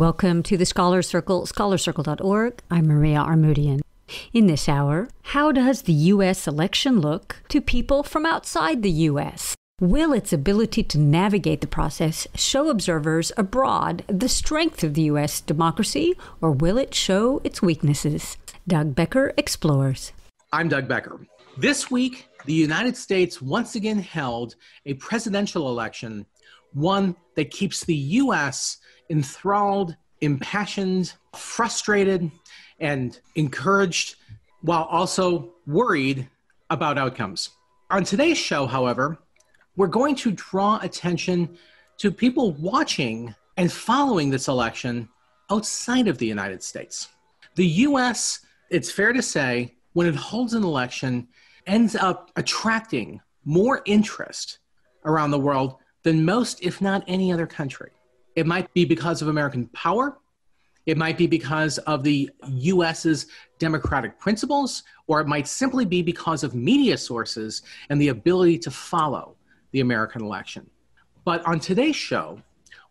Welcome to the Scholar Circle, scholarcircle.org. I'm Maria Armoudian. In this hour, how does the U.S. election look to people from outside the U.S.? Will its ability to navigate the process show observers abroad the strength of the U.S. democracy, or will it show its weaknesses? Doug Becker explores. I'm Doug Becker. This week, the United States once again held a presidential election, one that keeps the U.S. enthralled, impassioned, frustrated, and encouraged, while also worried about outcomes. On today's show, however, we're going to draw attention to people watching and following this election outside of the United States. The US, it's fair to say, when it holds an election, ends up attracting more interest around the world than most, if not any other country. It might be because of American power. It might be because of the US's democratic principles, or it might simply be because of media sources and the ability to follow the American election. But on today's show,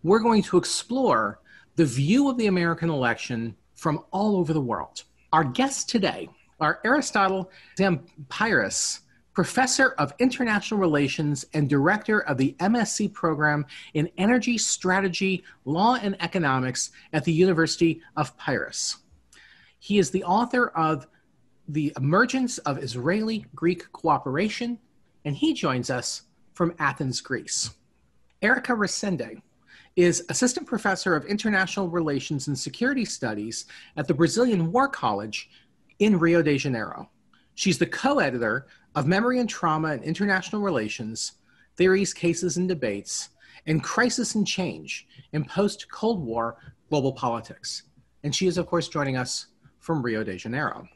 we're going to explore the view of the American election from all over the world. Our guests today are Aristotle Tziampiris, professor of international relations and director of the MSc program in energy strategy, law, and economics at the University of Piraeus. He is the author of The Emergence of Israeli Greek Cooperation, and he joins us from Athens, Greece. Erica Resende is assistant professor of international relations and security studies at the Brazilian War College in Rio de Janeiro. She's the co editor of Memory and Trauma and International Relations Theories, Cases, and Debates, and Crisis and Change in Post Cold War Global Politics. And she is, of course, joining us from Rio de Janeiro.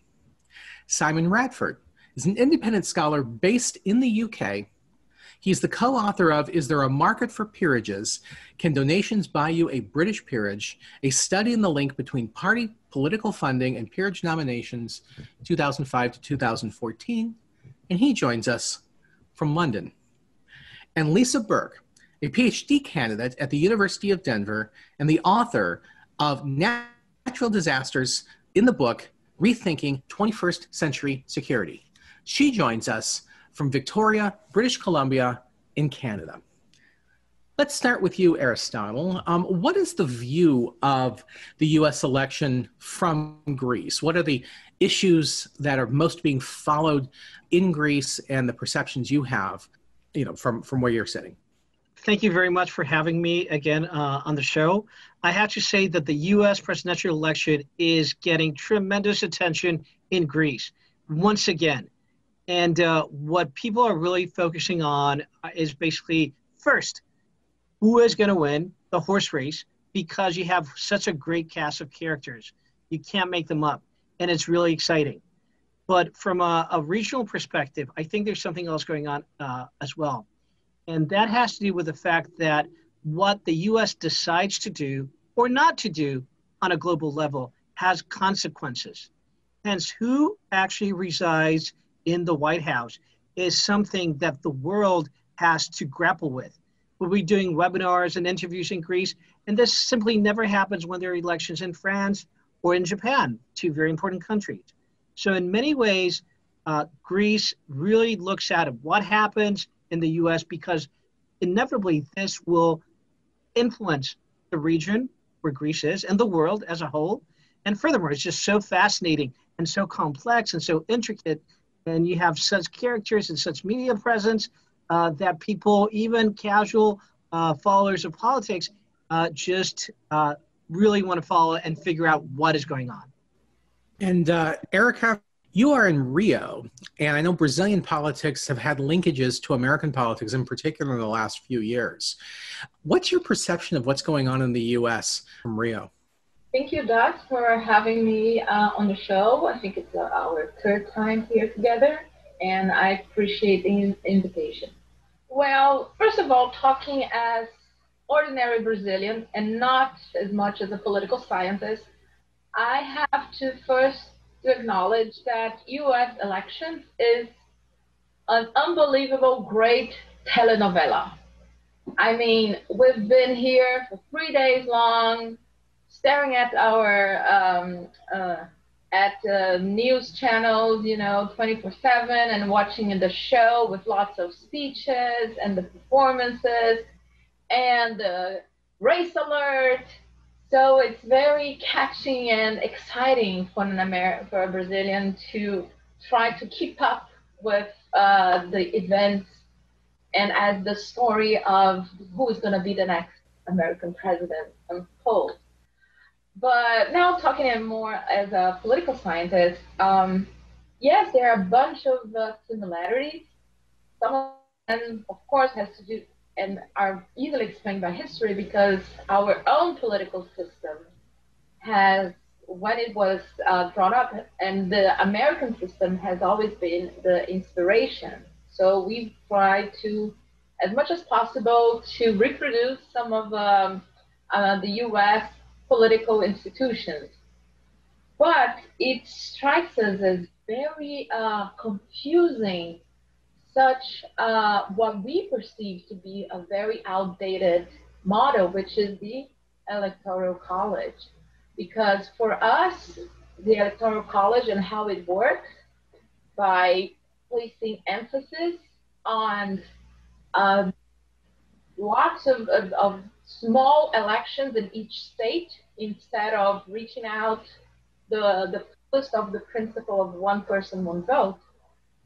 Simon Radford is an independent scholar based in the UK He's the co author of Is There a Market for Peerages? Can Donations Buy You a British Peerage? A Study in the Link Between Party Political Funding and Peerage Nominations, 2005 to 2014. And he joins us from London. And Lisa Burke, a PhD candidate at the University of Denver and the author of Natural Disasters in the book Rethinking 21st Century Security. She joins us from Victoria, British Columbia, in Canada. Let's start with you, Aristotle. Um, what is the view of the US election from Greece? What are the issues that are most being followed in Greece and the perceptions you have, you know, from, from where you're sitting? Thank you very much for having me again uh, on the show. I have to say that the US presidential election is getting tremendous attention in Greece. Once again, and uh, what people are really focusing on is basically first, who is going to win the horse race because you have such a great cast of characters. You can't make them up. And it's really exciting. But from a, a regional perspective, I think there's something else going on uh, as well. And that has to do with the fact that what the US decides to do or not to do on a global level has consequences. Hence, who actually resides in the White House is something that the world has to grapple with. We'll be doing webinars and interviews in Greece, and this simply never happens when there are elections in France or in Japan, two very important countries. So, in many ways, uh, Greece really looks at what happens in the US because inevitably this will influence the region where Greece is and the world as a whole. And furthermore, it's just so fascinating and so complex and so intricate and you have such characters and such media presence uh, that people, even casual uh, followers of politics, uh, just uh, really want to follow and figure out what is going on. And uh, Erica, you are in Rio, and I know Brazilian politics have had linkages to American politics, in particular in the last few years. What's your perception of what's going on in the U.S. from Rio? Thank you, Doug, for having me uh, on the show. I think it's uh, our third time here together, and I appreciate the invitation. Well, first of all, talking as ordinary Brazilian and not as much as a political scientist, I have to first to acknowledge that U.S. elections is an unbelievable great telenovela. I mean, we've been here for three days long staring at our um, uh, at uh, news channels, you know, 24/7, and watching the show with lots of speeches and the performances and the race alert. So it's very catching and exciting for an Amer- for a Brazilian to try to keep up with uh, the events and as the story of who is going to be the next American president unfolds. But now talking more as a political scientist, um, yes, there are a bunch of uh, similarities. Some of them, of course, has to do and are easily explained by history because our own political system has, when it was uh, drawn up, and the American system has always been the inspiration. So we try to, as much as possible, to reproduce some of um, uh, the U.S political institutions. But it strikes us as very uh, confusing, such uh, what we perceive to be a very outdated model, which is the electoral college. Because for us, the electoral college and how it works by placing emphasis on uh, lots of, of, of small elections in each state instead of reaching out the the fullest of the principle of one person, one vote.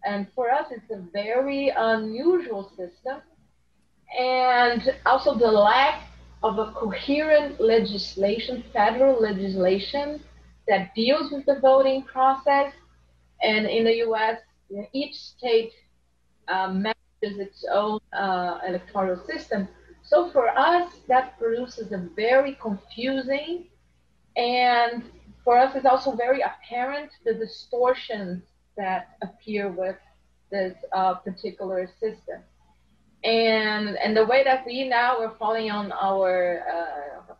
And for us, it's a very unusual system. And also the lack of a coherent legislation, federal legislation that deals with the voting process. And in the US, each state uh, manages its own uh, electoral system. So for us, that produces a very confusing and for us, it's also very apparent the distortions that appear with this uh, particular system. And, and the way that we now are following on our uh,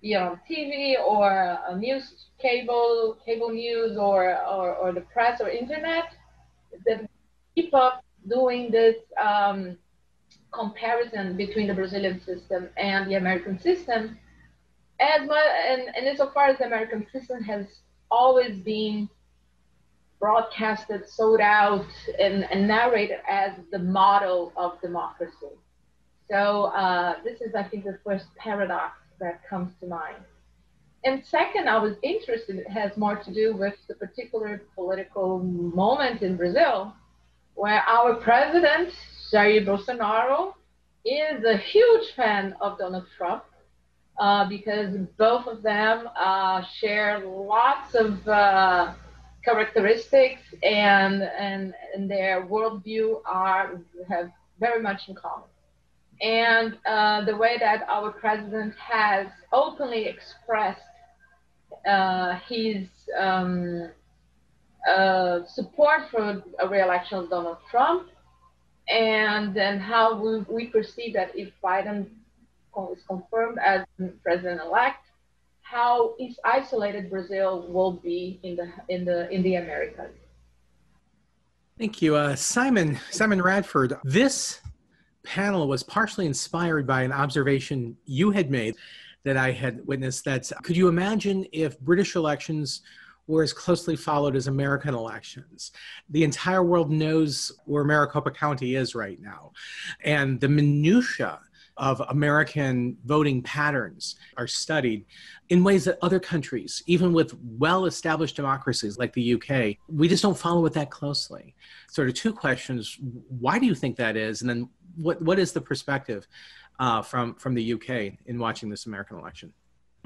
be on TV or a news cable, cable news or, or, or the press or internet, that keep up doing this um, comparison between the Brazilian system and the American system, as much and, and insofar as the American system has always been broadcasted, sold out, and, and narrated as the model of democracy. So uh, this is, I think, the first paradox that comes to mind. And second, I was interested, it has more to do with the particular political moment in Brazil, where our president, Jair Bolsonaro, is a huge fan of Donald Trump uh, because both of them uh, share lots of uh, characteristics and, and, and their worldview are have very much in common. And uh, the way that our president has openly expressed uh, his um, uh, support for a re-election of Donald Trump and then how we, we perceive that if Biden is confirmed as president-elect, how isolated Brazil will be in the in the in the Americas. Thank you, uh, Simon. Simon Radford. This panel was partially inspired by an observation you had made that I had witnessed. That could you imagine if British elections were as closely followed as American elections. The entire world knows where Maricopa County is right now. And the minutiae of American voting patterns are studied in ways that other countries, even with well established democracies like the UK, we just don't follow it that closely. Sort of two questions why do you think that is? And then what, what is the perspective uh, from, from the UK in watching this American election?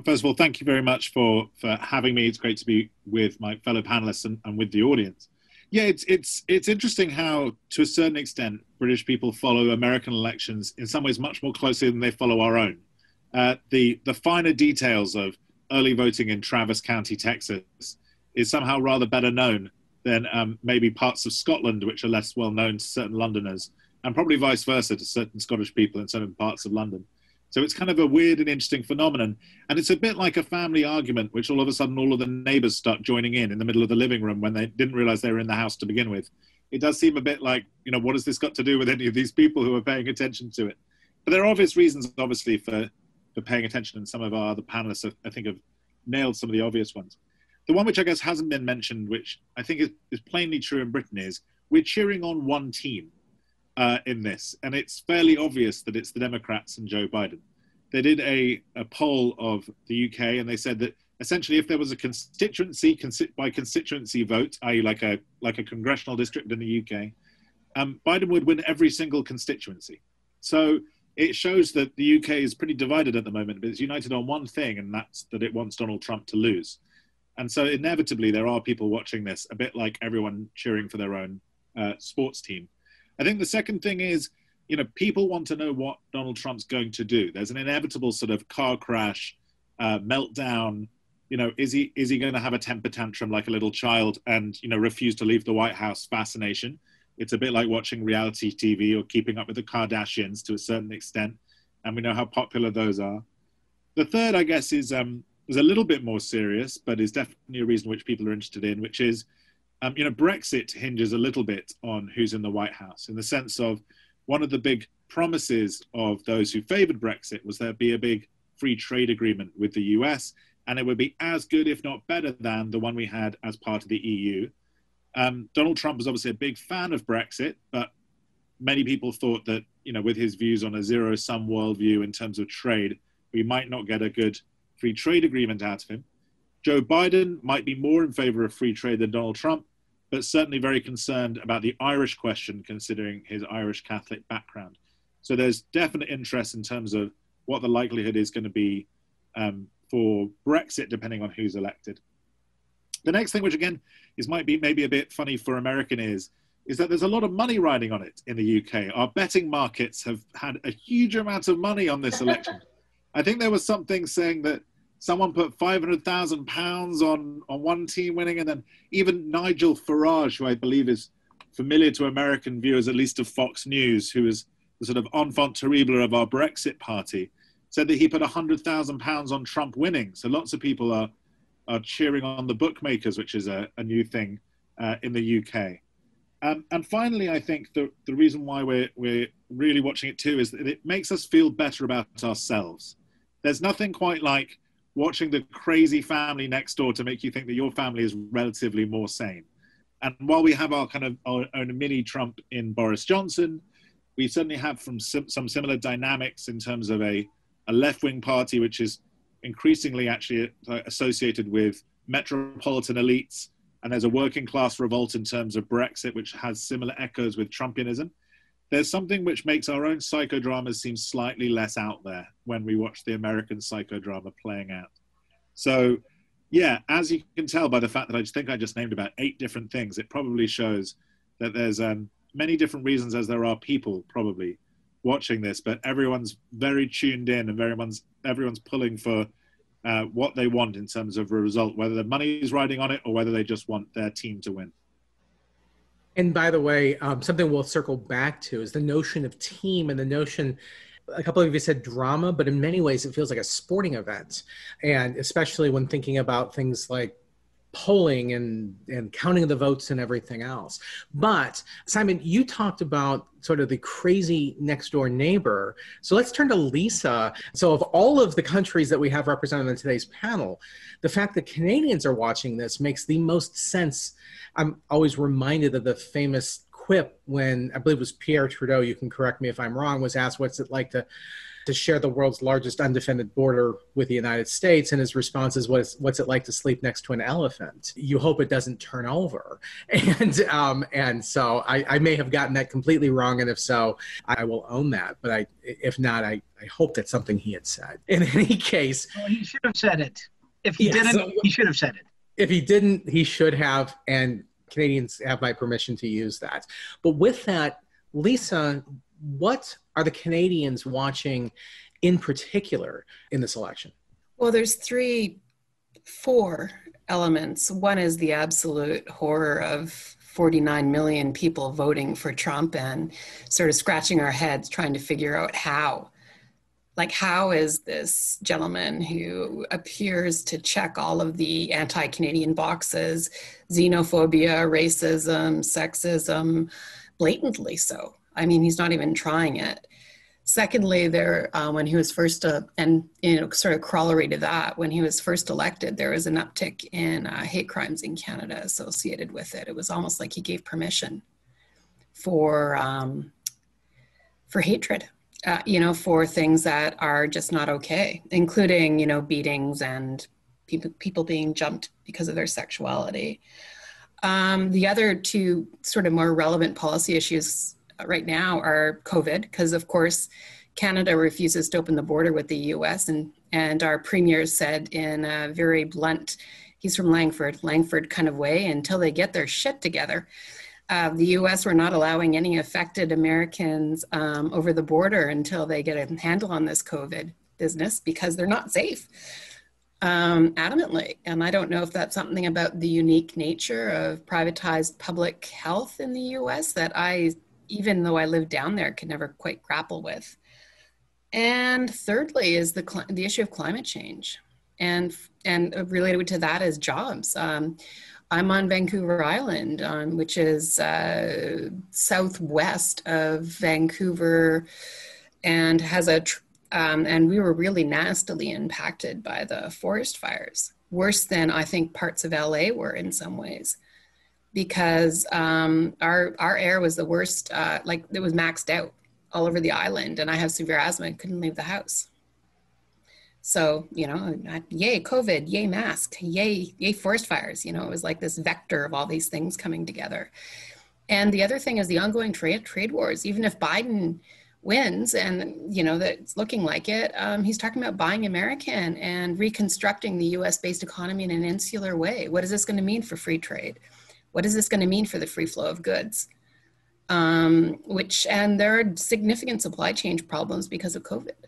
First of all, thank you very much for, for having me. It's great to be with my fellow panelists and, and with the audience. Yeah, it's it's it's interesting how, to a certain extent, British people follow American elections in some ways much more closely than they follow our own. Uh, the the finer details of early voting in Travis County, Texas, is somehow rather better known than um, maybe parts of Scotland, which are less well known to certain Londoners, and probably vice versa to certain Scottish people in certain parts of London. So it's kind of a weird and interesting phenomenon. And it's a bit like a family argument, which all of a sudden all of the neighbors start joining in in the middle of the living room when they didn't realize they were in the house to begin with. It does seem a bit like, you know, what has this got to do with any of these people who are paying attention to it? But there are obvious reasons, obviously, for, for paying attention. And some of our other panelists, I think, have nailed some of the obvious ones. The one which I guess hasn't been mentioned, which I think is, is plainly true in Britain, is we're cheering on one team uh, in this, and it's fairly obvious that it's the Democrats and Joe Biden. They did a, a poll of the UK, and they said that essentially, if there was a constituency by constituency vote, i.e., like a like a congressional district in the UK, um, Biden would win every single constituency. So it shows that the UK is pretty divided at the moment, but it's united on one thing, and that's that it wants Donald Trump to lose. And so inevitably, there are people watching this, a bit like everyone cheering for their own uh, sports team. I think the second thing is, you know, people want to know what Donald Trump's going to do. There's an inevitable sort of car crash, uh, meltdown. You know, is he is he going to have a temper tantrum like a little child and you know refuse to leave the White House? Fascination. It's a bit like watching reality TV or keeping up with the Kardashians to a certain extent, and we know how popular those are. The third, I guess, is um, is a little bit more serious, but is definitely a reason which people are interested in, which is, um, you know, Brexit hinges a little bit on who's in the White House in the sense of one of the big promises of those who favoured Brexit was there'd be a big free trade agreement with the US, and it would be as good, if not better, than the one we had as part of the EU. Um, Donald Trump was obviously a big fan of Brexit, but many people thought that, you know, with his views on a zero sum worldview in terms of trade, we might not get a good free trade agreement out of him. Joe Biden might be more in favor of free trade than Donald Trump, but certainly very concerned about the Irish question, considering his Irish Catholic background. So there's definite interest in terms of what the likelihood is going to be um, for Brexit, depending on who's elected. The next thing, which again is might be maybe a bit funny for American ears, is that there's a lot of money riding on it in the UK. Our betting markets have had a huge amount of money on this election. I think there was something saying that someone put five hundred thousand pounds on on one team winning, and then even Nigel Farage, who I believe is familiar to American viewers, at least of Fox News, who is the sort of enfant terrible of our Brexit party, said that he put hundred thousand pounds on Trump winning. So lots of people are are cheering on the bookmakers, which is a, a new thing uh, in the UK. Um, and finally, I think the, the reason why we're, we're really watching it too is that it makes us feel better about ourselves. There's nothing quite like watching the crazy family next door to make you think that your family is relatively more sane. And while we have our kind of our own mini Trump in Boris Johnson, we certainly have from some, similar dynamics in terms of a, a left wing party, which is increasingly actually uh, associated with metropolitan elites. And there's a working class revolt in terms of Brexit, which has similar echoes with Trumpianism there's something which makes our own psychodramas seem slightly less out there when we watch the American psychodrama playing out. So, yeah, as you can tell by the fact that I think I just named about eight different things, it probably shows that there's um, many different reasons as there are people probably watching this, but everyone's very tuned in and everyone's everyone's pulling for uh, what they want in terms of a result, whether the money is riding on it or whether they just want their team to win. And by the way, um, something we'll circle back to is the notion of team and the notion. A couple of you said drama, but in many ways it feels like a sporting event, and especially when thinking about things like polling and and counting the votes and everything else. But Simon, you talked about sort of the crazy next door neighbor. So let's turn to Lisa. So of all of the countries that we have represented in today's panel, the fact that Canadians are watching this makes the most sense I'm always reminded of the famous quip when I believe it was Pierre Trudeau. You can correct me if I'm wrong. Was asked, "What's it like to to share the world's largest undefended border with the United States?" And his response is, "What's what's it like to sleep next to an elephant? You hope it doesn't turn over." And um, and so I, I may have gotten that completely wrong, and if so, I will own that. But I, if not, I, I hope that's something he had said. In any case, well, he should have said it. If he yeah, didn't, so, he should have said it if he didn't, he should have, and Canadians have my permission to use that. But with that, Lisa, what are the Canadians watching in particular in this election? Well, there's three, four elements. One is the absolute horror of 49 million people voting for Trump and sort of scratching our heads trying to figure out how like how is this gentleman who appears to check all of the anti-canadian boxes xenophobia racism sexism blatantly so i mean he's not even trying it Secondly, there uh, when he was first uh, and you know sort of to that, when he was first elected, there was an uptick in uh, hate crimes in Canada associated with it. It was almost like he gave permission for um, for hatred, uh, you know, for things that are just not okay, including you know beatings and people people being jumped because of their sexuality. Um, the other two sort of more relevant policy issues right now are COVID, because of course Canada refuses to open the border with the US. And, and our premier said in a very blunt, he's from Langford, Langford kind of way, until they get their shit together. Uh, the US were not allowing any affected Americans um, over the border until they get a handle on this COVID business because they're not safe. Um, adamantly. And I don't know if that's something about the unique nature of privatized public health in the US that I even though I live down there, could never quite grapple with. And thirdly, is the the issue of climate change, and and related to that is jobs. Um, I'm on Vancouver Island, um, which is uh, southwest of Vancouver, and has a tr- um, and we were really nastily impacted by the forest fires, worse than I think parts of LA were in some ways because um, our our air was the worst. Uh, like it was maxed out all over the island, and I have severe asthma and couldn't leave the house. So you know, yay COVID, yay mask, yay yay forest fires. You know, it was like this vector of all these things coming together. And the other thing is the ongoing trade trade wars. Even if Biden wins and you know that it's looking like it um, he's talking about buying american and reconstructing the us based economy in an insular way what is this going to mean for free trade what is this going to mean for the free flow of goods? Um, which, and there are significant supply chain problems because of COVID.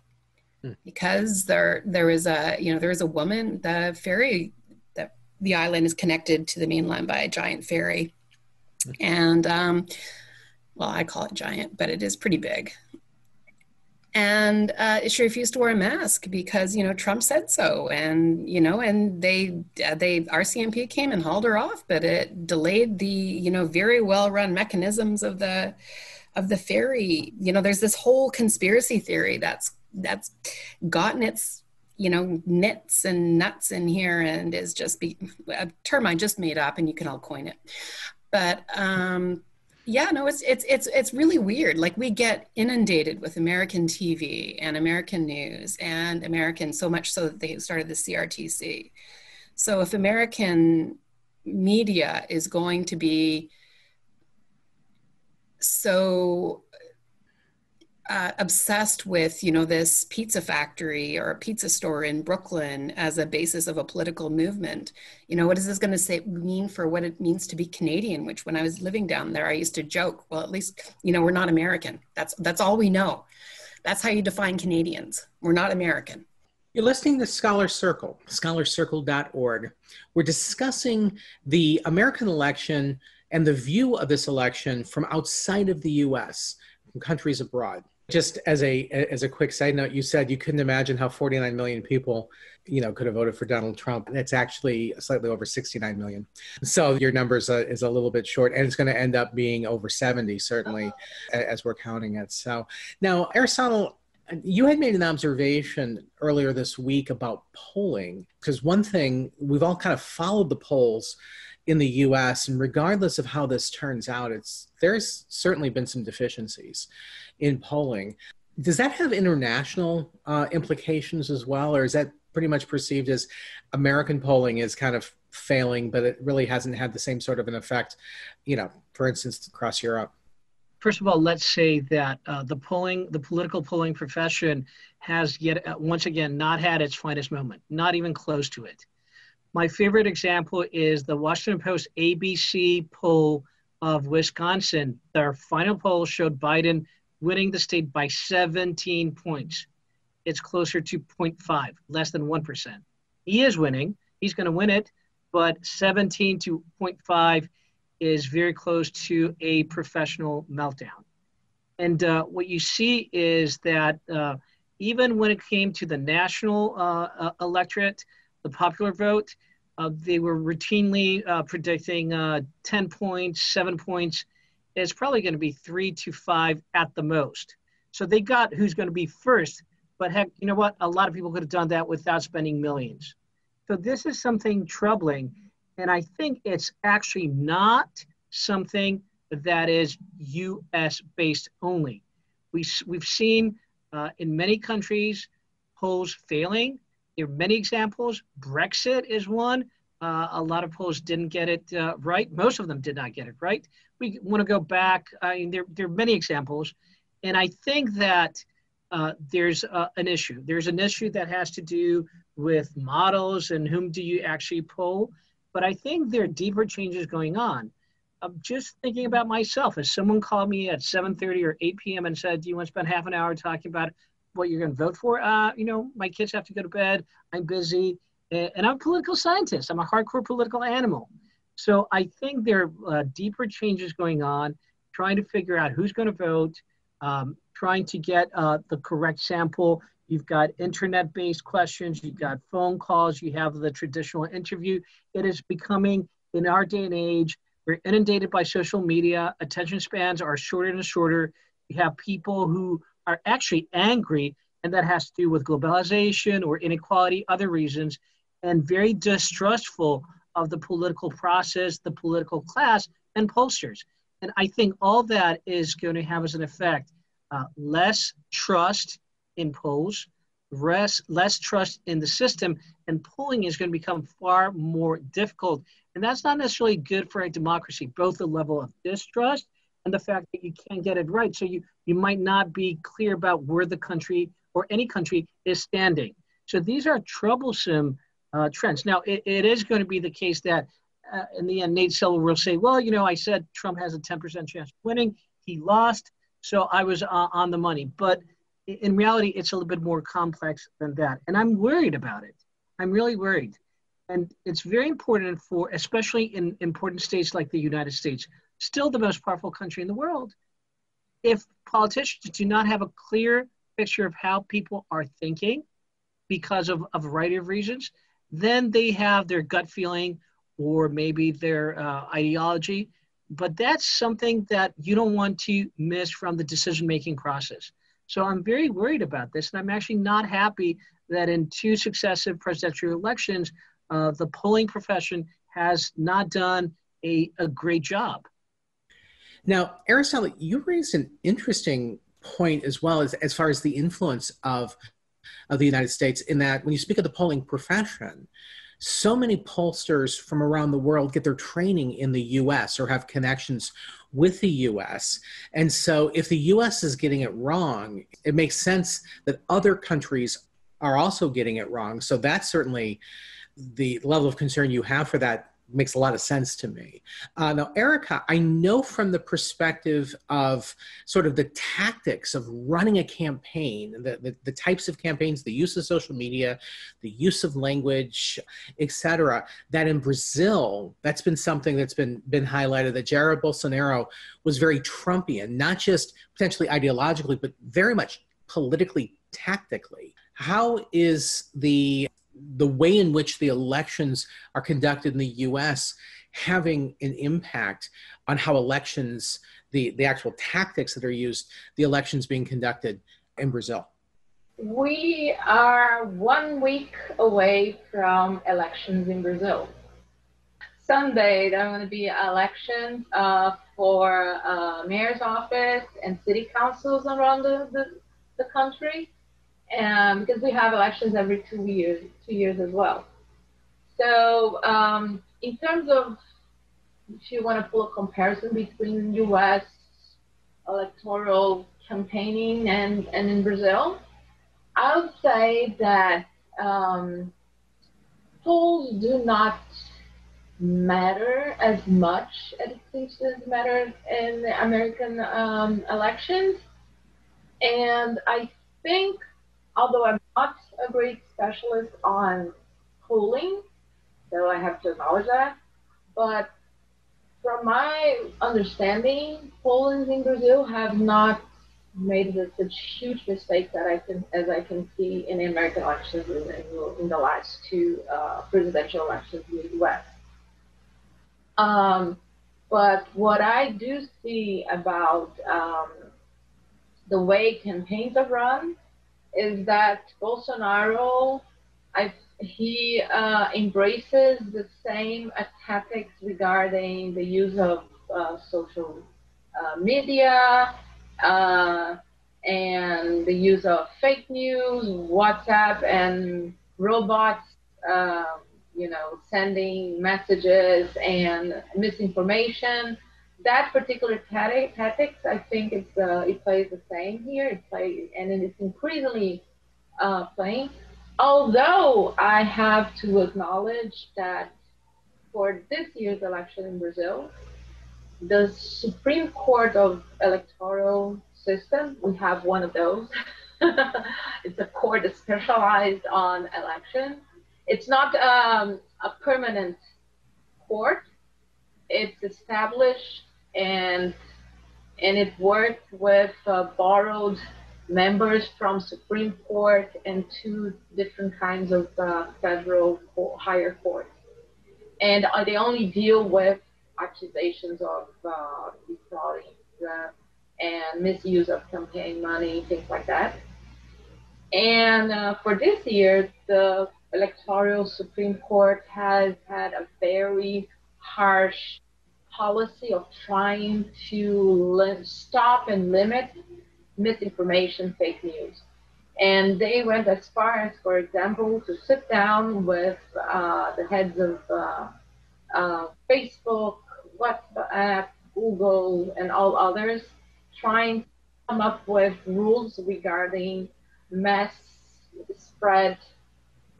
Hmm. Because there, there is a, you know, there is a woman, the ferry, that the island is connected to the mainland by a giant ferry. Hmm. And, um, well, I call it giant, but it is pretty big and uh, she refused to wear a mask because you know Trump said so, and you know, and they uh, they RCMP came and hauled her off, but it delayed the you know very well run mechanisms of the of the ferry. You know, there's this whole conspiracy theory that's that's gotten its you know nits and nuts in here and is just be, a term I just made up, and you can all coin it, but. um yeah no it's it's it's it's really weird. Like we get inundated with american tv and american news and american so much so that they started the crtc so if american media is going to be so uh, obsessed with you know this pizza factory or a pizza store in brooklyn as a basis of a political movement. You know what is this going to say mean for what it means to be canadian which when i was living down there i used to joke well at least you know we're not american. That's that's all we know. That's how you define canadians. We're not american. You're listening to Scholar Circle, scholarcircle.org. We're discussing the American election and the view of this election from outside of the US, from countries abroad. Just as a as a quick side note, you said you couldn't imagine how 49 million people, you know, could have voted for Donald Trump. It's actually slightly over 69 million. So your numbers uh, is a little bit short, and it's going to end up being over 70 certainly, as we're counting it. So now, Aristotle, you had made an observation earlier this week about polling because one thing we've all kind of followed the polls in the US and regardless of how this turns out it's there's certainly been some deficiencies in polling. Does that have international uh, implications as well, or is that pretty much perceived as American polling is kind of failing, but it really hasn't had the same sort of an effect, you know, for instance, across Europe? First of all, let's say that uh, the polling, the political polling profession has yet uh, once again not had its finest moment, not even close to it. My favorite example is the Washington Post ABC poll of Wisconsin. Their final poll showed Biden winning the state by 17 points. It's closer to 0.5, less than 1%. He is winning. He's going to win it, but 17 to 0.5 is very close to a professional meltdown. And uh, what you see is that uh, even when it came to the national uh, uh electorate, the popular vote, uh, they were routinely uh, predicting 10 points, seven points, it's probably going to be three to five at the most. So they got who's going to be first. But heck, you know what? A lot of people could have done that without spending millions. So this is something troubling. And I think it's actually not something that is US based only. We, we've seen uh, in many countries polls failing. There are many examples. Brexit is one. Uh, a lot of polls didn't get it uh, right. Most of them did not get it right. We want to go back. I mean, there, there are many examples. And I think that uh, there's uh, an issue. There's an issue that has to do with models and whom do you actually poll. But I think there are deeper changes going on. I'm just thinking about myself. If someone called me at 7:30 or 8 p.m. and said, "Do you want to spend half an hour talking about what you're going to vote for?" Uh, you know, my kids have to go to bed. I'm busy, and I'm a political scientist. I'm a hardcore political animal. So I think there are uh, deeper changes going on, trying to figure out who's going to vote, um, trying to get uh, the correct sample. You've got internet based questions, you've got phone calls, you have the traditional interview. It is becoming, in our day and age, we're inundated by social media. Attention spans are shorter and shorter. You have people who are actually angry, and that has to do with globalization or inequality, other reasons, and very distrustful of the political process, the political class, and pollsters. And I think all that is going to have as an effect uh, less trust in polls, less, less trust in the system, and polling is going to become far more difficult. And that's not necessarily good for a democracy, both the level of distrust and the fact that you can't get it right. So you, you might not be clear about where the country or any country is standing. So these are troublesome uh, trends. Now, it, it is going to be the case that uh, in the end, Nate Silver will say, well, you know, I said Trump has a 10% chance of winning. He lost. So I was uh, on the money. But in reality, it's a little bit more complex than that. And I'm worried about it. I'm really worried. And it's very important for, especially in important states like the United States, still the most powerful country in the world. If politicians do not have a clear picture of how people are thinking because of a variety of reasons, then they have their gut feeling or maybe their uh, ideology. But that's something that you don't want to miss from the decision making process. So I'm very worried about this, and I'm actually not happy that in two successive presidential elections, uh, the polling profession has not done a, a great job. Now, Aristotle, you raised an interesting point as well as, as far as the influence of, of the United States in that when you speak of the polling profession, so many pollsters from around the world get their training in the US or have connections with the US. And so if the US is getting it wrong, it makes sense that other countries are also getting it wrong. So that's certainly the level of concern you have for that makes a lot of sense to me. Uh, now, Erica, I know from the perspective of sort of the tactics of running a campaign, the, the, the types of campaigns, the use of social media, the use of language, etc., that in Brazil, that's been something that's been, been highlighted that Jair Bolsonaro was very Trumpian, not just potentially ideologically, but very much politically, tactically. How is the the way in which the elections are conducted in the US having an impact on how elections, the, the actual tactics that are used, the elections being conducted in Brazil? We are one week away from elections in Brazil. Sunday, there are going to be elections uh, for uh, mayor's office and city councils around the, the, the country and because we have elections every two years, two years as well. So um, in terms of if you want to pull a comparison between U.S. electoral campaigning and, and in Brazil, I would say that um, polls do not matter as much as it seems to matter in the American um, elections. And I think although I'm not a great specialist on polling, so I have to acknowledge that. But from my understanding, polling in Brazil have not made such huge mistakes that I can, as I can see in the American elections in, in, in the last two uh, presidential elections in the U.S. Um, but what I do see about um, the way campaigns are run is that Bolsonaro, I, he uh, embraces the same tactics regarding the use of uh, social uh, media uh, and the use of fake news, WhatsApp, and robots, uh, you know, sending messages and misinformation that particular tactics, I think it's uh, it plays the same here. It plays and it's increasingly uh, playing. Although I have to acknowledge that for this year's election in Brazil, the Supreme Court of Electoral System, we have one of those. it's a court that's specialized on election. It's not um, a permanent court. It's established and and it worked with uh, borrowed members from Supreme Court and two different kinds of uh, federal higher courts. And uh, they only deal with accusations of uh, defrauding uh, and misuse of campaign money, things like that. And uh, for this year, the electoral Supreme Court has had a very harsh policy of trying to stop and limit misinformation, fake news. And they went as far as, for example, to sit down with uh, the heads of uh, uh, Facebook, WhatsApp, Google, and all others, trying to come up with rules regarding mass spread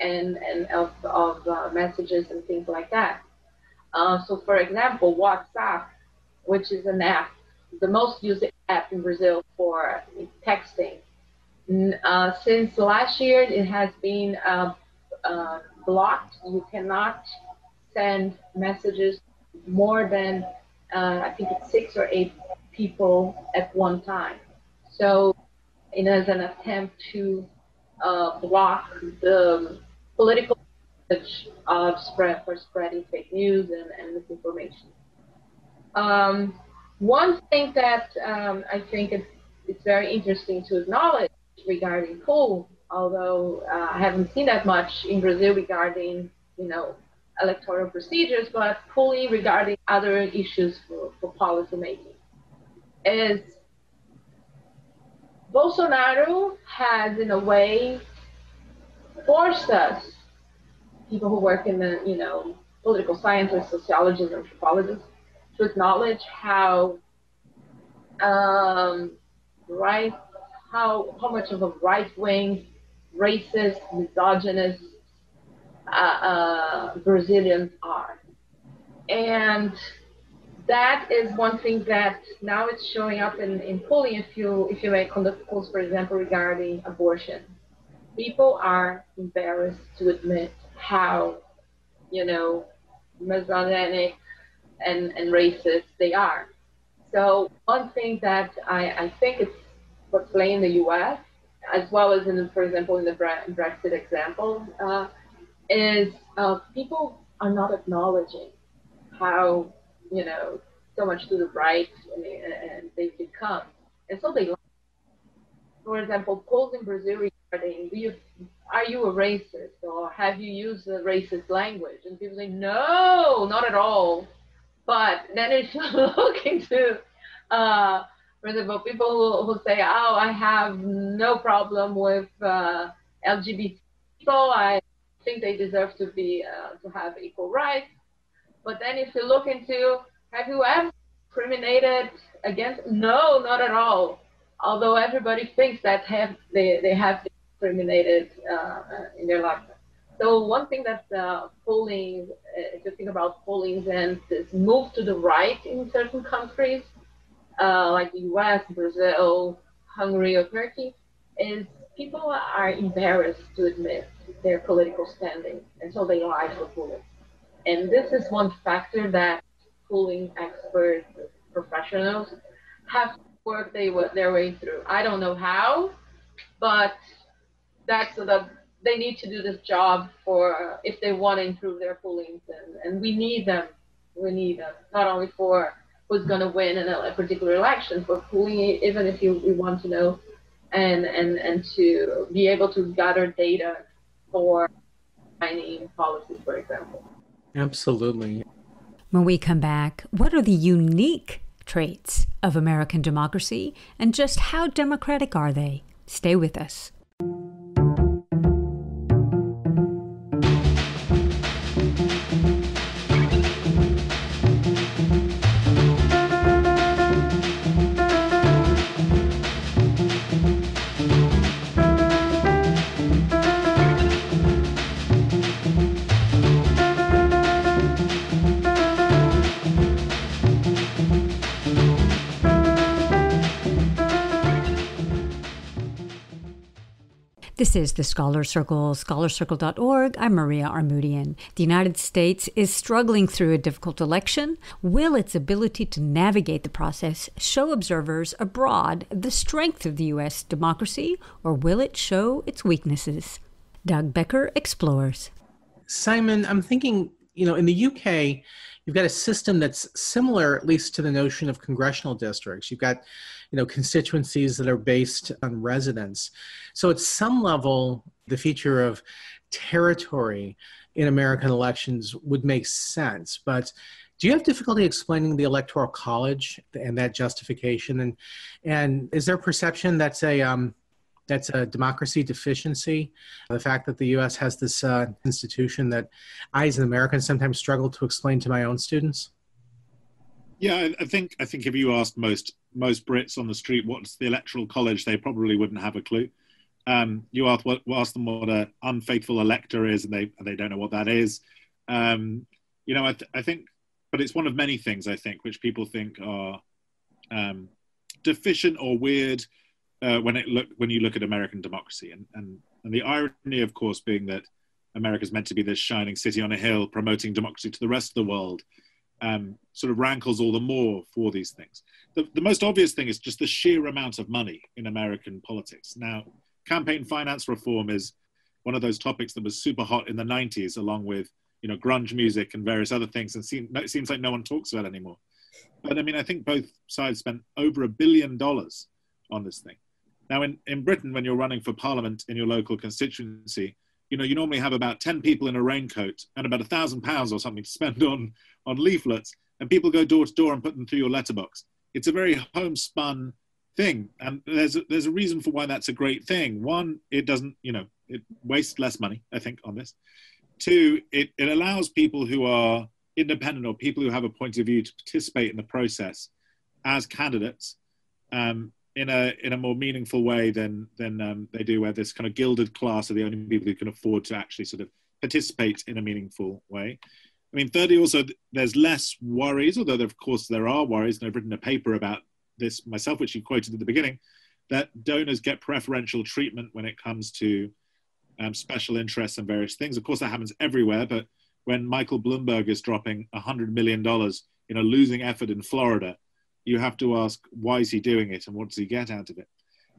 and, and of, of uh, messages and things like that. Uh, so, for example, WhatsApp, which is an app, the most used app in Brazil for texting. Uh, since last year, it has been uh, uh, blocked. You cannot send messages more than, uh, I think it's six or eight people at one time. So, it is an attempt to block the political of spread for spreading fake news and, and misinformation. Um, one thing that um, I think it's, it's very interesting to acknowledge regarding poll, although uh, I haven't seen that much in Brazil regarding, you know, electoral procedures, but polling regarding other issues for, for policy making, is Bolsonaro has, in a way, forced us people who work in the, you know, political sciences, sociologists, anthropologists, to acknowledge how um, right, how how much of a right wing, racist, misogynist uh, uh, Brazilians are, and that is one thing that now it's showing up in, in polling if you if you make conduct polls, for example, regarding abortion. People are embarrassed to admit how, you know, misogynic and, and racist they are. So one thing that I, I think it's what's playing in the U.S. as well as in, for example, in the Brexit example, uh, is uh, people are not acknowledging how, you know, so much to the right and, and they've become. And so they, for example, polls in Brazil regarding do you are you a racist or have you used a racist language? And people say, no, not at all. But then if you look into, uh, for example, people who, say, oh, I have no problem with uh, LGBT people. I think they deserve to be uh, to have equal rights. But then if you look into, have you ever discriminated against? No, not at all. Although everybody thinks that have they, they have discriminated uh, in their lifetime. So one thing that uh, polling, uh, if you think about polling and this move to the right in certain countries, uh, like the U.S., Brazil, Hungary, or Turkey, is people are embarrassed to admit their political standing, and so they lie for polling. And this is one factor that polling experts, professionals, have worked they, their way through. I don't know how, but that's that they need to do this job for uh, if they want to improve their pollings and, and we need them we need them not only for who's going to win in a, a, particular election for pooling even if you, you want to know and, and, and to be able to gather data for mining policies, for example. Absolutely. When we come back, what are the unique traits of American democracy and just how democratic are they? Stay with us. This is the Scholar Circle, scholarcircle.org. I'm Maria Armoudian. The United States is struggling through a difficult election. Will its ability to navigate the process show observers abroad the strength of the U.S. democracy, or will it show its weaknesses? Doug Becker explores. Simon, I'm thinking, you know, in the UK, you've got a system that's similar, at least to the notion of congressional districts. You've got you know constituencies that are based on residence so at some level the feature of territory in american elections would make sense but do you have difficulty explaining the electoral college and that justification? And and is there perception that's a um, that's a democracy deficiency? The fact that the us has this uh, institution that i as an american sometimes struggle to explain to my own students? Yeah, I think I think if you asked most most Brits on the street what's the electoral college, they probably wouldn't have a clue. Um, you ask what ask them what an unfaithful elector is, and they they don't know what that is. Um, you know, I, th- I think, but it's one of many things I think which people think are um, deficient or weird uh, when it look when you look at American democracy, and, and and the irony, of course, being that America is meant to be this shining city on a hill, promoting democracy to the rest of the world um, sort of rankles all the more for these things. The, the most obvious thing is just the sheer amount of money in American politics. Now, campaign finance reform is one of those topics that was super hot in the 90s, along with you know grunge music and various other things, and seem, it seems like no one talks about anymore. But I mean, I think both sides spent over a billion dollars on this thing. Now, in, in Britain, when you're running for parliament in your local constituency, you know, you normally have about 10 people in a raincoat and about a thousand pounds or something to spend on, on leaflets, and people go door to door and put them through your letterbox. It's a very homespun thing. And there's a, there's a reason for why that's a great thing. One, it doesn't, you know, it wastes less money, I think, on this. Two, it, it allows people who are independent or people who have a point of view to participate in the process as candidates um, in a in a more meaningful way than than um, they do where this kind of gilded class are the only people who can afford to actually sort of participate in a meaningful way. I mean, thirdly, also there's less worries, although of course there are worries, and I've written a paper about this myself, which you quoted at the beginning, that donors get preferential treatment when it comes to um, special interests and various things. Of course, that happens everywhere, but when Michael Bloomberg is dropping $100 million in a losing effort in Florida, you have to ask why is he doing it and what does he get out of it?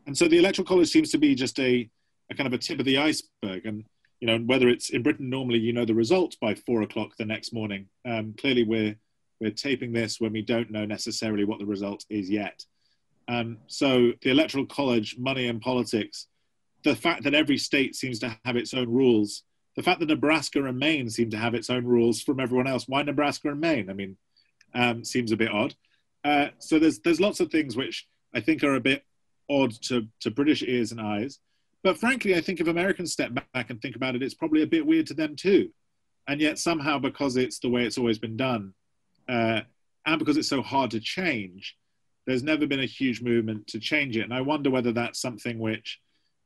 And so the electoral college seems to be just a, a kind of a tip of the iceberg. And you know whether it's in britain normally you know the result by four o'clock the next morning. Um, clearly we're we're taping this when we don't know necessarily what the result is yet um, so the electoral college money and politics the fact that every state seems to have its own rules the fact that nebraska and maine seem to have its own rules from everyone else why nebraska and maine i mean um, seems a bit odd uh, so there's there's lots of things which I think are a bit odd to, to British ears and eyes. But frankly, I think if Americans step back and think about it, it's probably a bit weird to them too. And yet somehow, because it's the way it's always been done, uh, and because it's so hard to change, there's never been a huge movement to change it. And I wonder whether that's something which,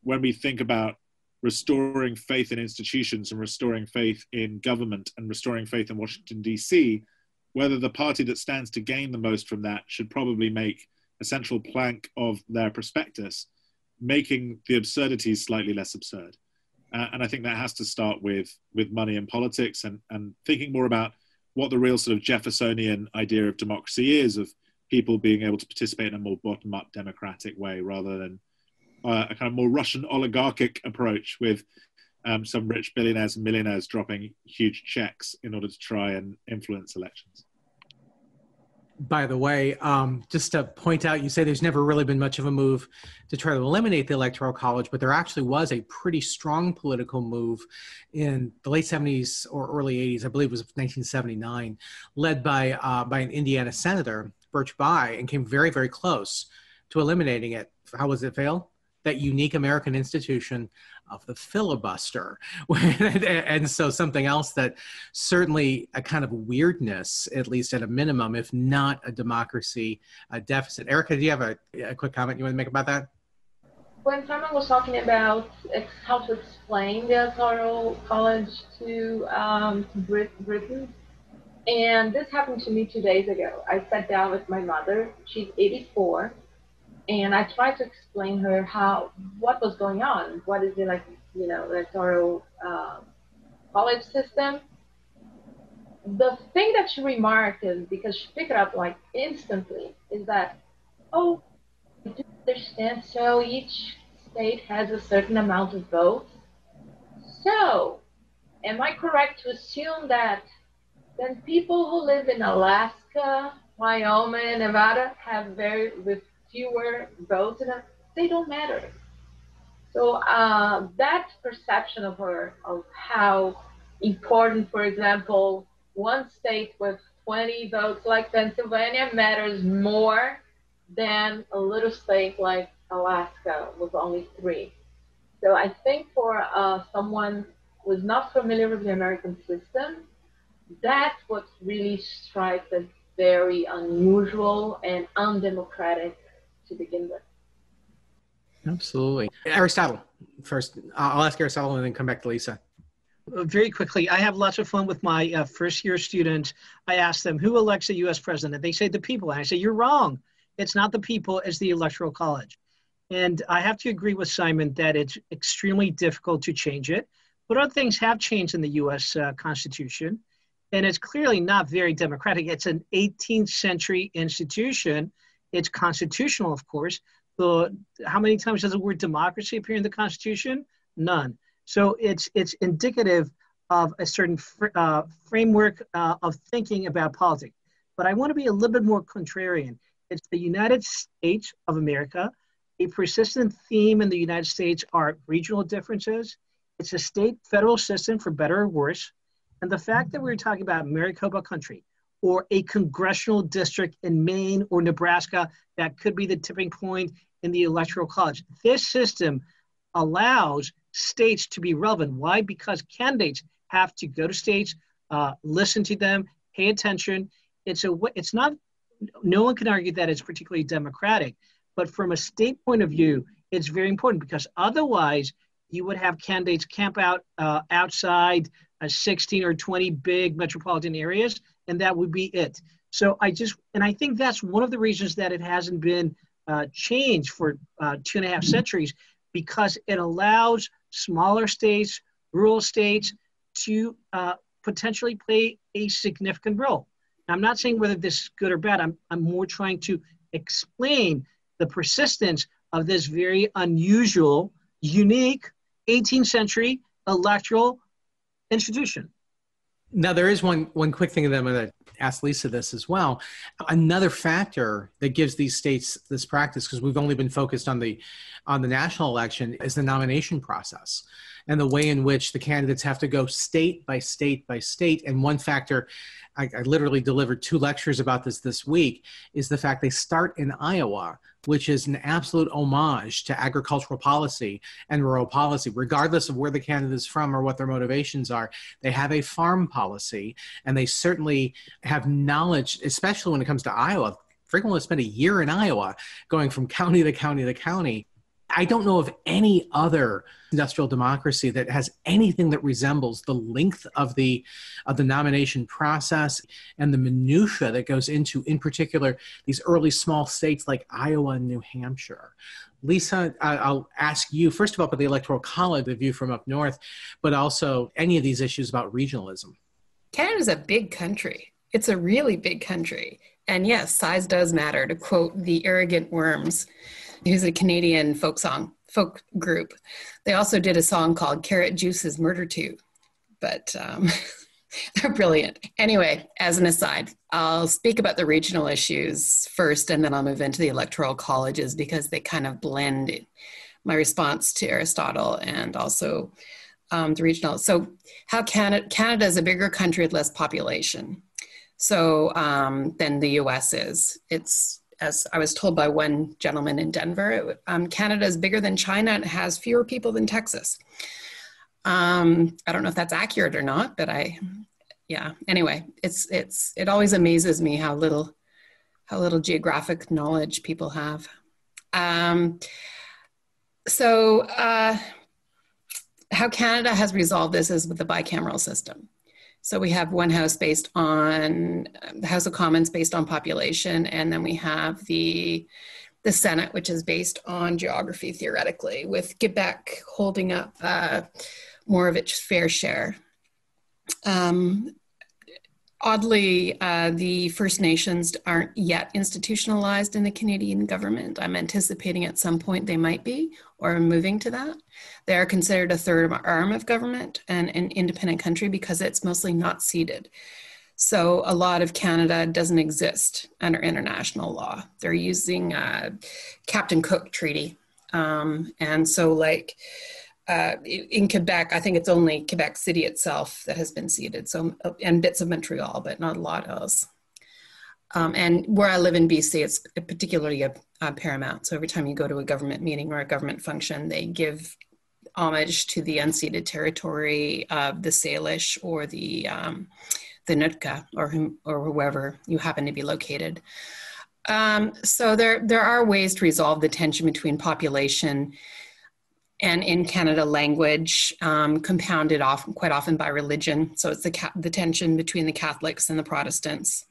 when we think about restoring faith in institutions and restoring faith in government and restoring faith in Washington, D.C., whether the party that stands to gain the most from that should probably make a central plank of their prospectus, making the absurdities slightly less absurd. Uh, and I think that has to start with with money and politics and, and thinking more about what the real sort of Jeffersonian idea of democracy is of people being able to participate in a more bottom up democratic way rather than uh, a kind of more Russian oligarchic approach with um, some rich billionaires and millionaires dropping huge checks in order to try and influence elections. By the way. Um, just to point out, you say there's never really been much of a move to try to eliminate the Electoral College, but there actually was a pretty strong political move in the late 70s or early 80s, I believe it was 1979, led by, uh, by an Indiana senator, Birch Bayh, and came very, very close to eliminating it. How was it fail? That unique American institution of the filibuster. and so something else that certainly a kind of weirdness, at least at a minimum, if not a democracy a deficit. Erica, do you have a, a quick comment you want to make about that? When Simon was talking about how to explain the electoral college to um, Britain, and this happened to me two days ago. I sat down with my mother. She's 84 and I tried to explain her how what was going on. What is it like, you know, electoral um, college system? The thing that she remarked is because she picked it up like instantly is that, oh, I do understand. So each state has a certain amount of votes. So, am I correct to assume that then people who live in Alaska, Wyoming, Nevada have very with fewer votes, they don't matter. So uh, that perception of her, of how important, for example, one state with 20 votes like Pennsylvania matters more than a little state like Alaska with only three. So I think for uh, someone who is not familiar with the American system, that's what really strikes as very unusual and undemocratic to begin with. Absolutely. Aristotle, first. I'll ask Aristotle and then come back to Lisa. Uh, very quickly, I have lots of fun with my uh, first year students. I ask them, who elects a US president? They say the people. And I say, you're wrong. It's not the people, it's the Electoral College. And I have to agree with Simon that it's extremely difficult to change it. But other things have changed in the US uh, Constitution. And it's clearly not very democratic. It's an 18th century institution it's constitutional, of course. The, how many times does the word democracy appear in the Constitution? None. So it's, it's indicative of a certain fr- uh, framework uh, of thinking about politics. But I want to be a little bit more contrarian. It's the United States of America. A persistent theme in the United States are regional differences. It's a state federal system for better or worse. And the fact that we're talking about Maricopa country, or a congressional district in Maine or Nebraska that could be the tipping point in the electoral college. This system allows states to be relevant. Why? Because candidates have to go to states, uh, listen to them, pay attention. It's a it's not no one can argue that it's particularly democratic, but from a state point of view, it's very important because otherwise you would have candidates camp out uh, outside uh, 16 or 20 big metropolitan areas and that would be it. So I just, and I think that's one of the reasons that it hasn't been uh, changed for uh, two and a half centuries because it allows smaller states, rural states to uh, potentially play a significant role. Now, I'm not saying whether this is good or bad. I'm, I'm more trying to explain the persistence of this very unusual, unique 18th century electoral institution. Now there is one one quick thing that I'm going to ask Lisa this as well. Another factor that gives these states this practice, because we've only been focused on the on the national election, is the nomination process and the way in which the candidates have to go state by state by state. And one factor, I, I literally delivered two lectures about this this week, is the fact they start in Iowa which is an absolute homage to agricultural policy and rural policy, regardless of where the candidate is from or what their motivations are. They have a farm policy, and they certainly have knowledge, especially when it comes to Iowa. Frequently spend a year in Iowa going from county to county to county I don't know of any other industrial democracy that has anything that resembles the length of the of the nomination process and the minutia that goes into, in particular, these early small states like Iowa and New Hampshire. Lisa, I'll ask you first of all about the Electoral College, the view from up north, but also any of these issues about regionalism. Canada's a big country. It's a really big country. And yes, size does matter, to quote the arrogant worms who's a Canadian folk song folk group. They also did a song called Carrot Juice's Murder Too, but um, They're brilliant. Anyway, as an aside, I'll speak about the regional issues first, and then I'll move into the electoral colleges because they kind of blend my response to Aristotle and also um, the regional. So, how Canada Canada is a bigger country with less population, so um, than the U.S. is. It's as I was told by one gentleman in Denver, um, Canada is bigger than China and has fewer people than Texas. Um, I don't know if that's accurate or not, but I, yeah. Anyway, it's it's it always amazes me how little how little geographic knowledge people have. Um, so, uh, how Canada has resolved this is with the bicameral system. So we have one house based on the House of Commons based on population, and then we have the the Senate, which is based on geography theoretically, with Quebec holding up uh, more of its fair share. Um, oddly, uh, the First Nations aren't yet institutionalized in the Canadian government. I'm anticipating at some point they might be or moving to that. They are considered a third arm of government and an independent country because it's mostly not ceded. So a lot of Canada doesn't exist under international law. They're using uh, Captain Cook Treaty. Um, and so like uh, in Quebec, I think it's only Quebec City itself that has been ceded. So, and bits of Montreal, but not a lot else. Um, and where I live in BC, it's particularly a, a paramount. So every time you go to a government meeting or a government function, they give homage to the unceded territory of the Salish or the um, the Nootka or whom, or whoever you happen to be located. Um, so there there are ways to resolve the tension between population and in Canada, language um, compounded often, quite often by religion. So it's the, the tension between the Catholics and the Protestants.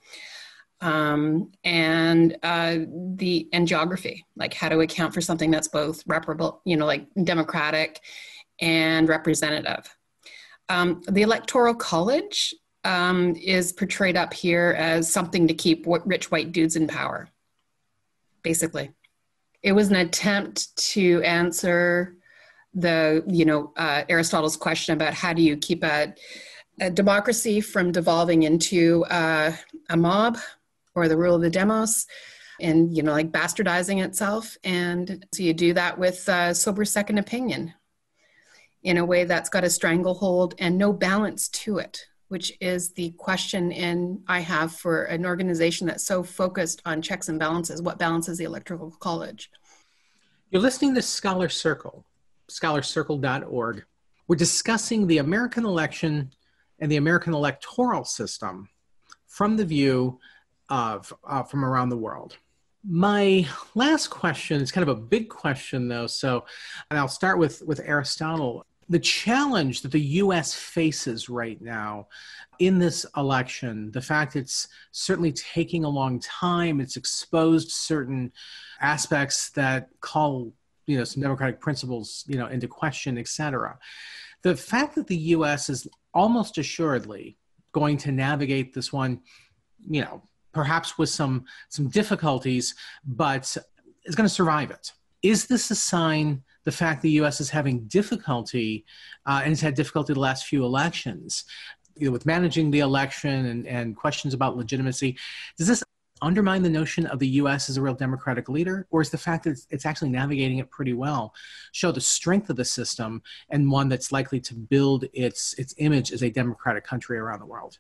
Um, and uh, the and geography, like how to account for something that's both reparable, you know, like democratic and representative. Um, the Electoral College um, is portrayed up here as something to keep rich white dudes in power, basically. It was an attempt to answer the you know uh, Aristotle's question about how do you keep a, a democracy from devolving into uh, a mob or the rule of the demos and you know like bastardizing itself. And so you do that with uh, sober second opinion in a way that's got a stranglehold and no balance to it which is the question in i have for an organization that's so focused on checks and balances what balances the electoral college. You're listening to scholar circle scholarcircle.org. We're discussing the American election and the American electoral system from the view of uh, from around the world. My last question is kind of a big question, though. So, and I'll start with with Aristotle. The challenge that the U.S. faces right now in this election, the fact it's certainly taking a long time, it's exposed certain aspects that call you know some democratic principles you know into question etc the fact that the us is almost assuredly going to navigate this one you know perhaps with some some difficulties but is going to survive it. Is this a sign the fact the us is having difficulty uh, and has had difficulty the last few elections? You know, with managing the election and, and questions about legitimacy does this undermine the notion of the U.S. as a real democratic leader, or is the fact that it's, actually navigating it pretty well show the strength of the system and one that's likely to build its its image as a democratic country around the world?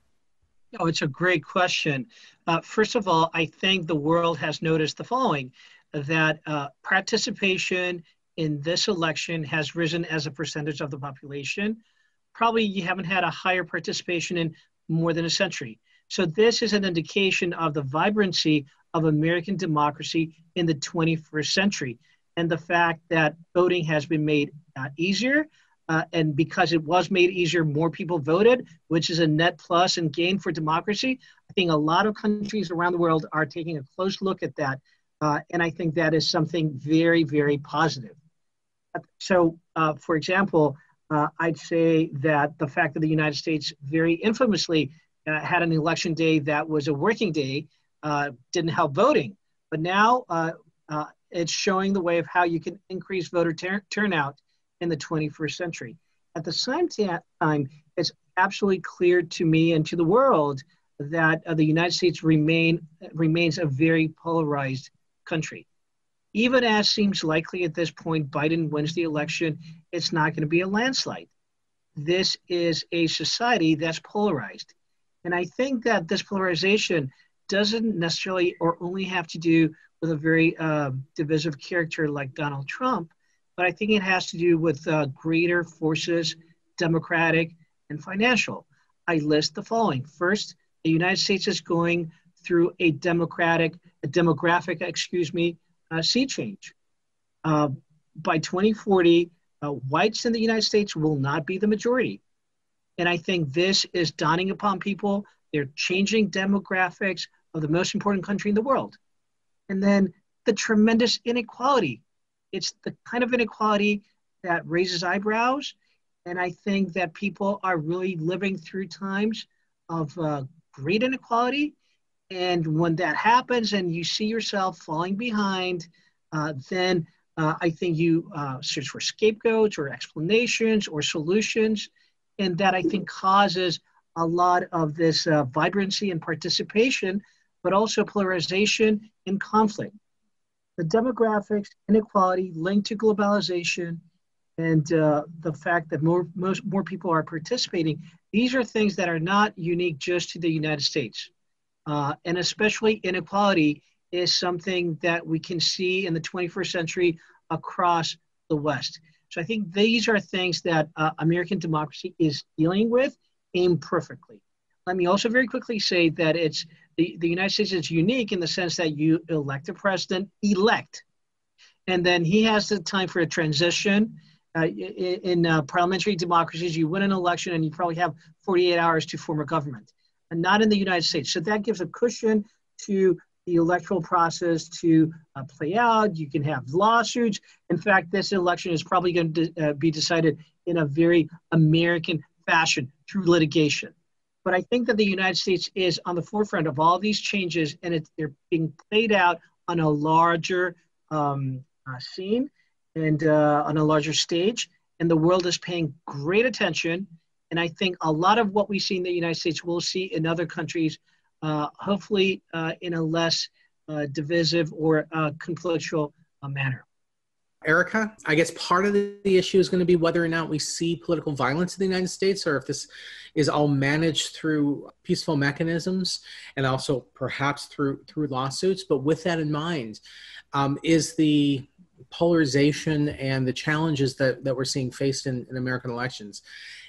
No, it's a great question. Uh, first of all, I think the world has noticed the following: that uh, participation in this election has risen as a percentage of the population. Probably you haven't had a higher participation in more than a century. So this is an indication of the vibrancy of American democracy in the 21st century and the fact that voting has been made uh, easier. Uh, and because it was made easier, more people voted, which is a net plus and gain for democracy. I think a lot of countries around the world are taking a close look at that. Uh, and I think that is something very, very positive. So, uh, for example, uh, I'd say that the fact that the United States very infamously uh, had an election day that was a working day uh, didn't help voting. But now uh, uh it's showing the way of how you can increase voter ter- turnout in the 21st century. At the same time, it's absolutely clear to me and to the world that uh, the United States remain remains a very polarized country. Even as seems likely at this point, Biden wins the election, it's not going to be a landslide. This is a society that's polarized. And I think that this polarization doesn't necessarily or only have to do with a very uh, divisive character like Donald Trump, but I think it has to do with uh, greater forces, democratic and financial. I list the following. First, the United States is going through a democratic, a demographic, excuse me, uh, sea change. Uh, by 2040, uh, whites in the United States will not be the majority. And I think this is dawning upon people. They're changing demographics of the most important country in the world. And then the tremendous inequality. It's the kind of inequality that raises eyebrows. And I think that people are really living through times of uh, great inequality. And when that happens and you see yourself falling behind, uh, then uh, I think you uh, search for scapegoats or explanations or solutions. And that I think causes a lot of this uh, vibrancy and participation, but also polarization and conflict. The demographics, inequality linked to globalization, and uh, the fact that more, most, more people are participating, these are things that are not unique just to the United States. Uh, and especially inequality is something that we can see in the 21st century across the West. So I think these are things that uh, American democracy is dealing with imperfectly. Let me also very quickly say that it's the, the United States is unique in the sense that you elect a president, elect, and then he has the time for a transition uh, in uh, parliamentary democracies, you win an election and you probably have 48 hours to form a government, and not in the United States. So that gives a cushion to the electoral process to uh, play out. You can have lawsuits. In fact, this election is probably going to uh, be decided in a very American fashion through litigation. But I think that the United States is on the forefront of all these changes, and they're being played out on a larger um, uh, scene and uh, on a larger stage. And the world is paying great attention. And I think a lot of what we see in the United States, we'll see in other countries, hopefully uh, in a less uh, divisive or uh, conflictual uh, manner. Erica, I guess part of the, the issue is going to be whether or not we see political violence in the United States or if this is all managed through peaceful mechanisms and also perhaps through through lawsuits. But with that in mind, um, is the polarization and the challenges that, that we're seeing faced in, in American elections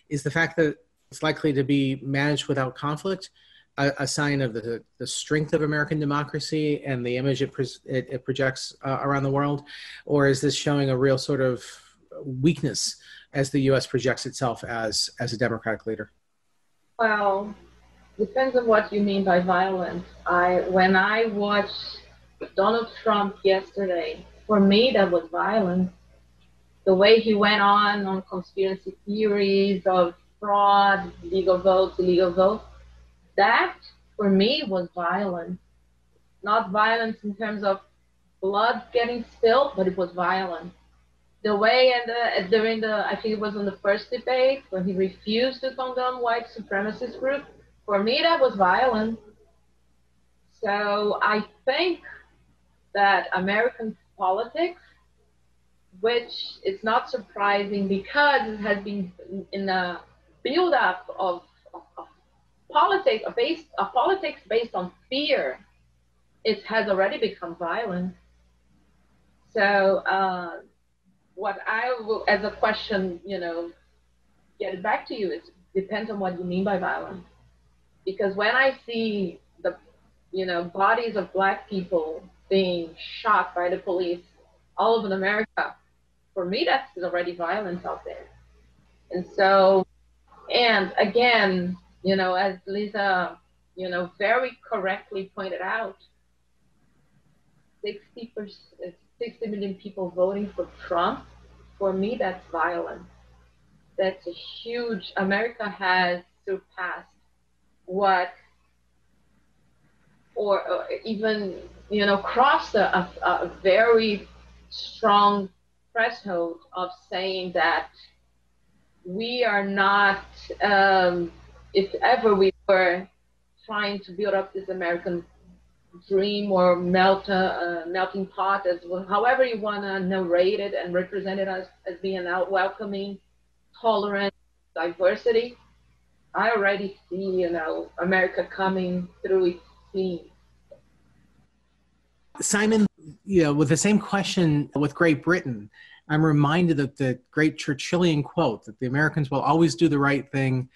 is the fact that it's likely to be managed without conflict a, a sign of the, the strength of American democracy and the image it, it, it projects uh, around the world? Or is this showing a real sort of weakness as the U.S. projects itself as, as a democratic leader? Well, depends on what you mean by violence. I when I watched Donald Trump yesterday, for me, that was violence. The way he went on on conspiracy theories of fraud, legal votes, illegal votes, that for me was violence. Not violence in terms of blood getting spilled, but it was violent. The way and the, uh, during the, I think it was on the first debate when he refused to condemn white supremacist group. For me, that was violent. So I think that American politics, which is not surprising because it has been in a build-up of politics based politics based on fear. It has already become violent. So, uh, what I will, as a question, you know, get back to you is depends on what you mean by violence. Because when I see the, you know, bodies of black people being shot by the police all over America. For me, that's already violence out there. And so, and again, you know, as Lisa, you know, very correctly pointed out, 60, 60 million people voting for Trump, for me, that's violence. That's a huge, America has surpassed what, or, or even you know, crossed a, a, a very strong threshold of saying that we are not um, if ever we were trying to build up this American dream or melt uh, melting pot, as well, however you want to narrate it and represent it as, as being out welcoming, tolerant, diversity. I already see, you know, America coming through its seams. Simon, you know, with the same question with Great Britain, I'm reminded of the great Churchillian quote that the Americans will always do the right thing,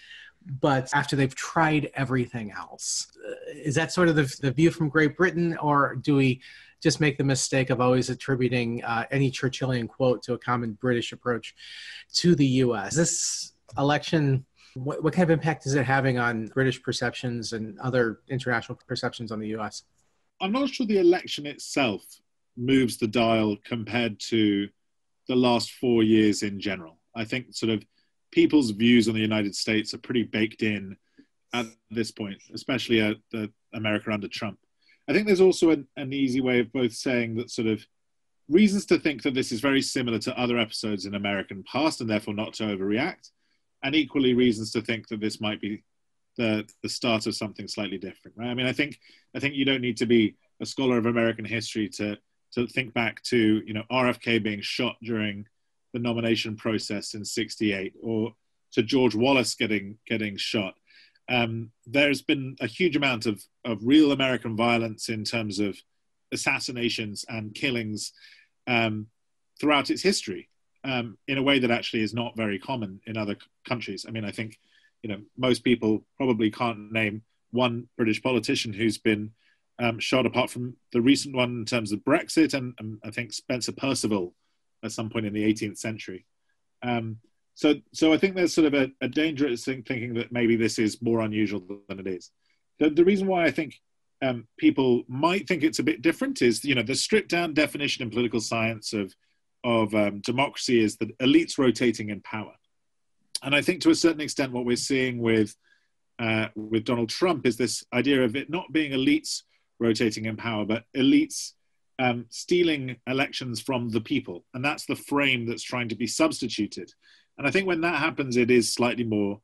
but after they've tried everything else. Uh, is that sort of the, the, view from Great Britain, or do we just make the mistake of always attributing uh, any Churchillian quote to a common British approach to the US? This election, what, what kind of impact is it having on British perceptions and other international perceptions on the US? I'm not sure the election itself moves the dial compared to the last four years in general. I think sort of people's views on the United States are pretty baked in at this point, especially at the America under Trump. I think there's also an, an easy way of both saying that sort of reasons to think that this is very similar to other episodes in American past and therefore not to overreact, and equally reasons to think that this might be the the start of something slightly different. Right? I mean, I think I think you don't need to be a scholar of American history to to think back to you know RFK being shot during the nomination process in '68, or to George Wallace getting getting shot. Um, there's been a huge amount of of real American violence in terms of assassinations and killings um, throughout its history, um, in a way that actually is not very common in other countries. I mean, I think you know most people probably can't name one British politician who's been um, shot apart from the recent one in terms of Brexit and, and, I think Spencer Perceval at some point in the 18th century. Um, so, so I think there's sort of a, a, dangerous thing thinking that maybe this is more unusual than it is. The, the reason why I think um, people might think it's a bit different is, you know, the stripped down definition in political science of of um, democracy is that elites rotating in power, and I think to a certain extent what we're seeing with uh, with Donald Trump is this idea of it not being elites rotating in power, but elites um, stealing elections from the people. And that's the frame that's trying to be substituted. And I think when that happens, it is slightly more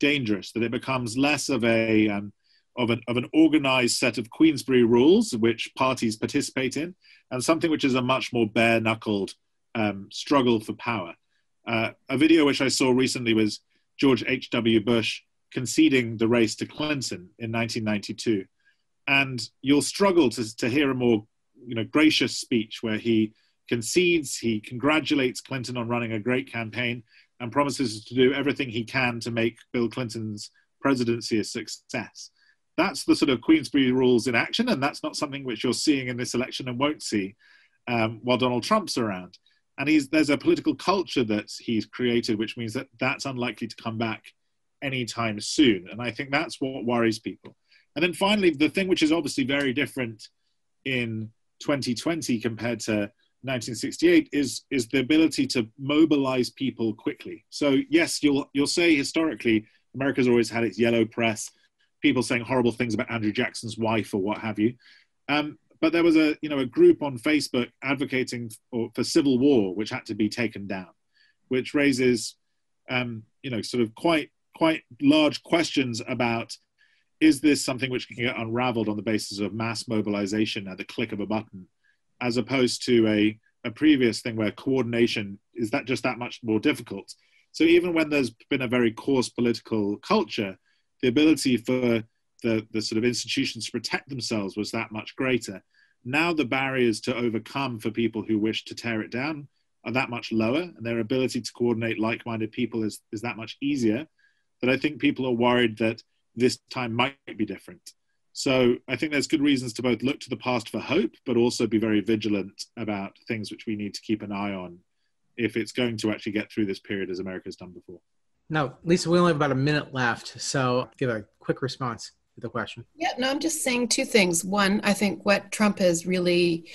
dangerous, that it becomes less of a um, of an, of an organized set of Queensberry rules which parties participate in, and something which is a much more bare knuckled um, struggle for power. Uh, a video which I saw recently was George H.W. Bush conceding the race to Clinton in 1992 and you'll struggle to, to hear a more you know gracious speech where he concedes he congratulates clinton on running a great campaign and promises to do everything he can to make bill clinton's presidency a success. That's the sort of Queensberry rules in action and that's not something which you're seeing in this election and won't see um, while donald trump's around. And he's, there's a political culture that he's created which means that that's unlikely to come back anytime soon. And i think that's what worries people. And then finally, the thing which is obviously very different in 2020 compared to 1968 is is the ability to mobilize people quickly. So yes, you'll you'll say historically America's always had its yellow press, people saying horrible things about Andrew Jackson's wife or what have you. Um, but there was a you know a group on Facebook advocating for, for civil war, which had to be taken down, which raises um, you know sort of quite quite large questions about is this something which can get unraveled on the basis of mass mobilization at the click of a button, as opposed to a, a previous thing where coordination is that just that much more difficult? So even when there's been a very coarse political culture, the ability for the, the sort of institutions to protect themselves was that much greater. Now the barriers to overcome for people who wish to tear it down are that much lower, and their ability to coordinate like-minded people is, is that much easier. That I think people are worried that this time might be different. So I think there's good reasons to both look to the past for hope, but also be very vigilant about things which we need to keep an eye on if it's going to actually get through this period as America's done before. Now, Lisa, we only have about a minute left, so give a quick response to the question. Yeah, no, I'm just saying two things. One, I think what Trump is really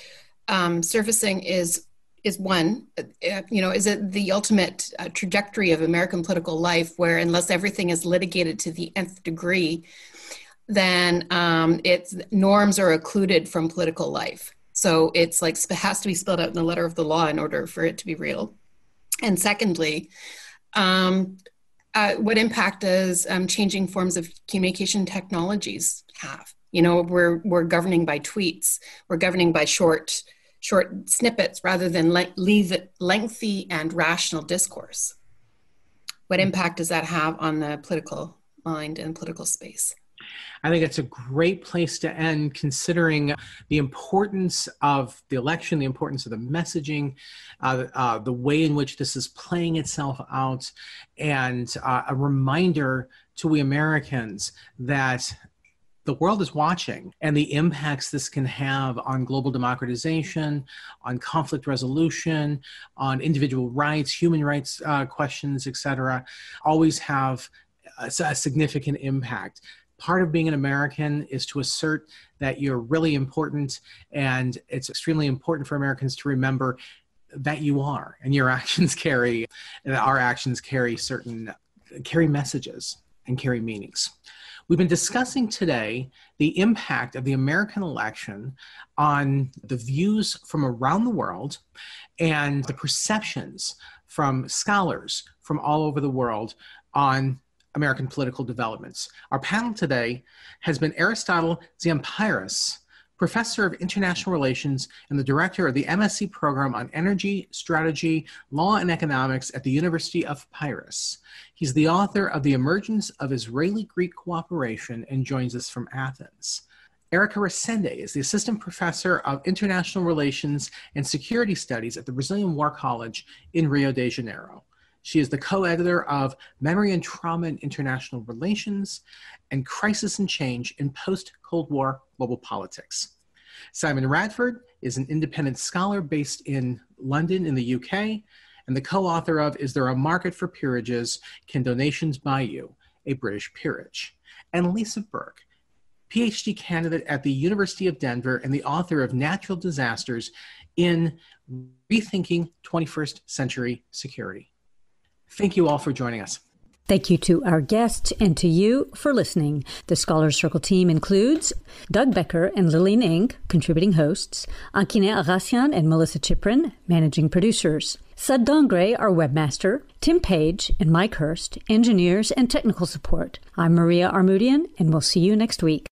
um, surfacing is is one, uh, you know, is it the ultimate uh, trajectory of American political life where unless everything is litigated to the nth degree, then um, its norms are occluded from political life. So it's like has to be spelled out in the letter of the law in order for it to be real. And secondly, um, uh, what impact does um, changing forms of communication technologies have? You know, we're we're governing by tweets, we're governing by short short snippets rather than le- leave it lengthy and rational discourse. What impact does that have on the political mind and political space? I think it's a great place to end, considering the importance of the election, the importance of the messaging, uh, uh, the way in which this is playing itself out, and uh, a reminder to we Americans that the world is watching and the impacts this can have on global democratization, on conflict resolution, on individual rights, human rights uh, questions, etc., always have a, a significant impact part of being an American is to assert that you're really important, and it's extremely important for Americans to remember that you are, and your actions carry, and our actions carry certain carry messages and carry meanings. We've been discussing today the impact of the American election on the views from around the world and the perceptions from scholars from all over the world on American political developments. Our panel today has been Aristotle Tziampiris, professor of international relations and the director of the MSc program on energy, strategy, law, and economics at the University of Piraeus. He's the author of The Emergence of Israeli Greek Cooperation and joins us from Athens. Erica Resende is the assistant professor of international relations and security studies at the Brazilian War College in Rio de Janeiro. She is the co editor of Memory and Trauma in International Relations and Crisis and Change in Post Cold War Global Politics. Simon Radford is an independent scholar based in London in the UK and the co author of Is There a Market for Peerages? Can Donations Buy You? A British Peerage. And Lisa Burke, PhD candidate at the University of Denver and the author of Natural Disasters in Rethinking 21st Century Security. Thank you all for joining us. Thank you to our guests and to you for listening. The Scholars Circle team includes Doug Becker and Lillian Ng, contributing hosts, Ankine Aghassian and Melissa Chiprin, managing producers, Sud Dongre, our webmaster, Tim Page and Mike Hurst, engineers and technical support. I'm Maria Armoudian, and we'll see you next week.